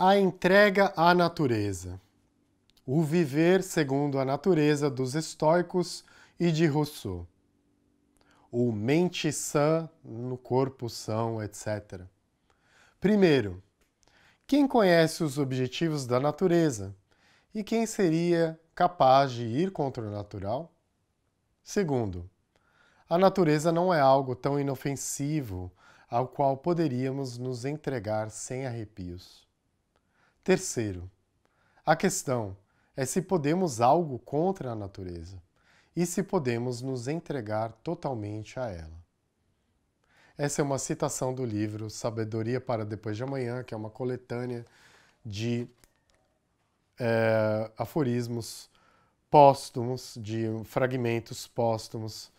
A entrega à natureza. O viver segundo a natureza dos estoicos e de Rousseau. O mente sã no corpo são, etc. Primeiro, quem conhece os objetivos da natureza e quem seria capaz de ir contra o natural? Segundo, a natureza não é algo tão inofensivo ao qual poderíamos nos entregar sem arrepios. Terceiro, a questão é se podemos algo contra a natureza e se podemos nos entregar totalmente a ela. Essa é uma citação do livro Sabedoria para Depois de Amanhã, que é uma coletânea de é, aforismos póstumos, de fragmentos póstumos,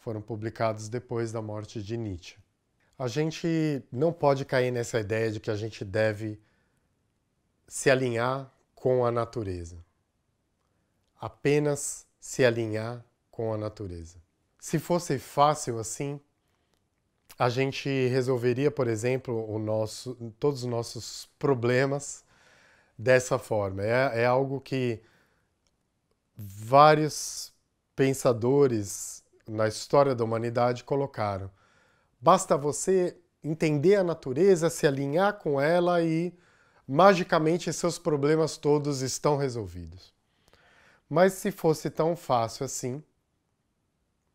foram publicados depois da morte de Nietzsche. A gente não pode cair nessa ideia de que a gente deve se alinhar com a natureza. Apenas se alinhar com a natureza. Se fosse fácil assim, a gente resolveria, por exemplo, o nosso, todos os nossos problemas dessa forma. É, é algo que vários pensadores na história da humanidade colocaram. Basta você entender a natureza, se alinhar com ela e magicamente seus problemas todos estão resolvidos. Mas se fosse tão fácil assim,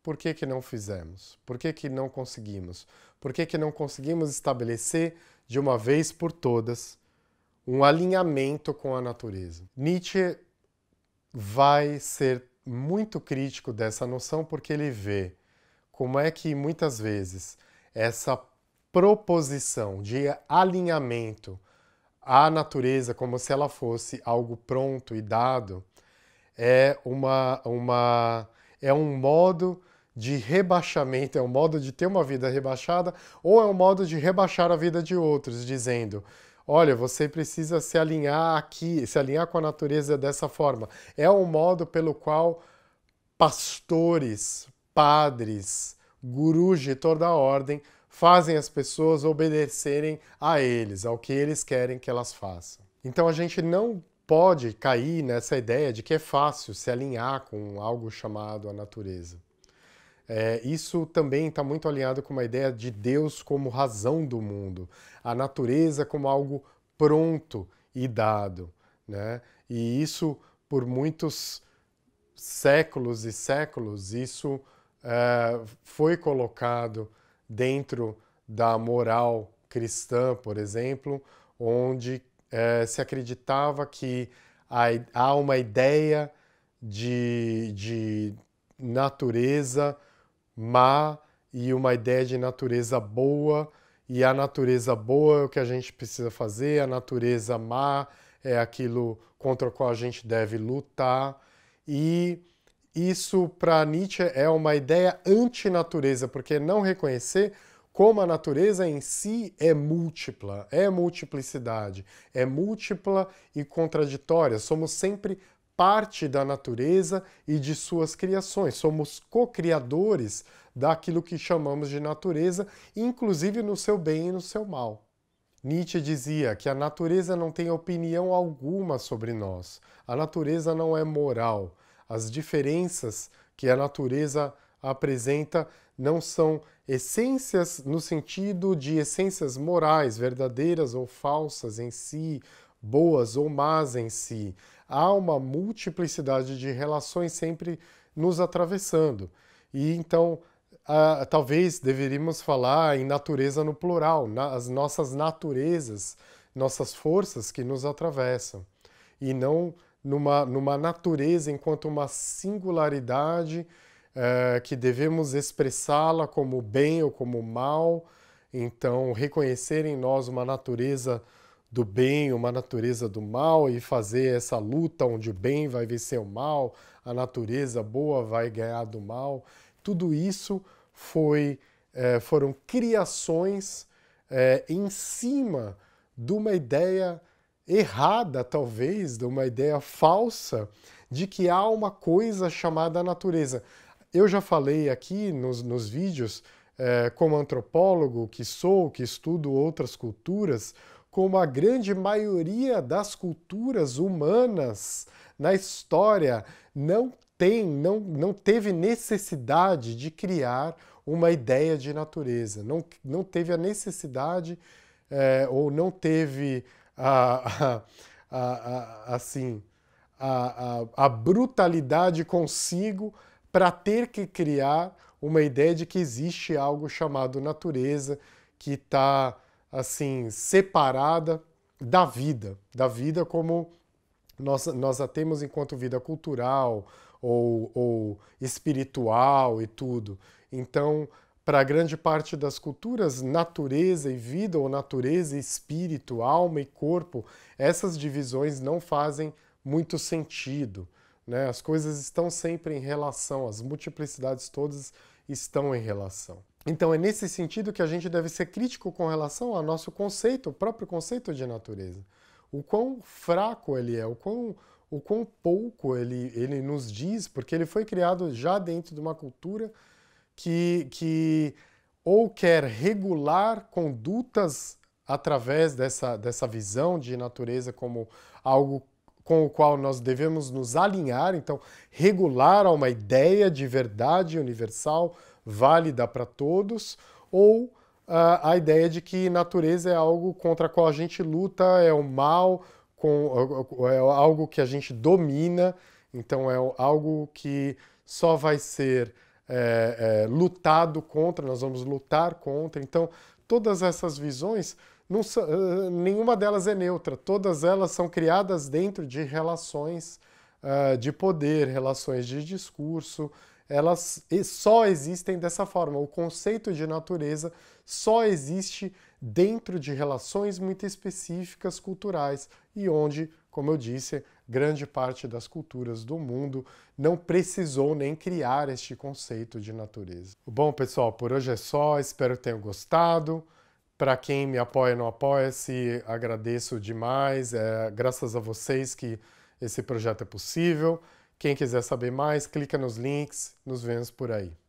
por que, que não fizemos? Por que, que não conseguimos? Por que, que não conseguimos estabelecer de uma vez por todas um alinhamento com a natureza? Nietzsche vai ser muito crítico dessa noção porque ele vê como é que muitas vezes essa proposição de alinhamento à natureza como se ela fosse algo pronto e dado é uma, uma é um modo de rebaixamento, é um modo de ter uma vida rebaixada ou é um modo de rebaixar a vida de outros, dizendo olha, você precisa se alinhar aqui, se alinhar com a natureza dessa forma. É um modo pelo qual pastores, padres, gurus de toda a ordem fazem as pessoas obedecerem a eles, ao que eles querem que elas façam. Então a gente não pode cair nessa ideia de que é fácil se alinhar com algo chamado a natureza. É, isso também está muito alinhado com uma ideia de Deus como razão do mundo, a natureza como algo pronto e dado. Né? E isso, por muitos séculos e séculos, isso é, foi colocado dentro da moral cristã, por exemplo, onde é, se acreditava que há uma ideia de, de natureza má e uma ideia de natureza boa, e a natureza boa é o que a gente precisa fazer, a natureza má é aquilo contra o qual a gente deve lutar. E isso para Nietzsche é uma ideia antinatureza, porque não reconhecer como a natureza em si é múltipla, é multiplicidade, é múltipla e contraditória. Somos sempre parte da natureza e de suas criações. Somos co-criadores daquilo que chamamos de natureza, inclusive no seu bem e no seu mal. Nietzsche dizia que a natureza não tem opinião alguma sobre nós. A natureza não é moral. As diferenças que a natureza apresenta não são essências no sentido de essências morais, verdadeiras ou falsas em si, boas ou más em si há uma multiplicidade de relações sempre nos atravessando. E então, talvez deveríamos falar em natureza no plural, na, as nossas naturezas, nossas forças que nos atravessam, e não numa, numa natureza enquanto uma singularidade uh, que devemos expressá-la como bem ou como mal. Então, reconhecer em nós uma natureza do bem, uma natureza do mal e fazer essa luta onde o bem vai vencer o mal, a natureza boa vai ganhar do mal. Tudo isso foi, é, foram criações é, em cima de uma ideia errada, talvez, de uma ideia falsa de que há uma coisa chamada natureza. Eu já falei aqui nos, nos vídeos, é, como antropólogo que sou, que estudo outras culturas, como a grande maioria das culturas humanas na história não tem, não, não teve necessidade de criar uma ideia de natureza, não, não teve a necessidade é, ou não teve a, a, a, assim a, brutalidade consigo para ter que criar uma ideia de que existe algo chamado natureza que está assim separada da vida, da vida como nós, nós a temos enquanto vida cultural ou, ou espiritual e tudo. Então, para grande parte das culturas, natureza e vida, ou natureza e espírito, alma e corpo, essas divisões não fazem muito sentido. Né? As coisas estão sempre em relação, as multiplicidades todas estão em relação. Então é nesse sentido que a gente deve ser crítico com relação ao nosso conceito, o próprio conceito de natureza. O quão fraco ele é, o quão, o quão pouco ele, ele nos diz, porque ele foi criado já dentro de uma cultura que, que ou quer regular condutas através dessa, dessa visão de natureza como algo com o qual nós devemos nos alinhar, então, regular a uma ideia de verdade universal, válida para todos, ou uh, a ideia de que natureza é algo contra a qual a gente luta, é o mal, com, é algo que a gente domina, então é algo que só vai ser é, é, lutado contra, nós vamos lutar contra. Então, todas essas visões não, uh, nenhuma delas é neutra, todas elas são criadas dentro de relações uh, de poder, relações de discurso, elas só existem dessa forma. O conceito de natureza só existe dentro de relações muito específicas culturais e onde, como eu disse, grande parte das culturas do mundo não precisou nem criar este conceito de natureza. Bom, pessoal, por hoje é só, espero que tenham gostado. Para quem me apoia no Apoia-se, agradeço demais. É graças a vocês que esse projeto é possível. Quem quiser saber mais, clica nos links. Nos vemos por aí.